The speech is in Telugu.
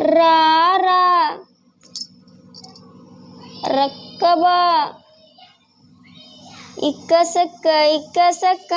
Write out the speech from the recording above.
రారా రక్కబా. ఇక్కసక్క ఇక్కసక్క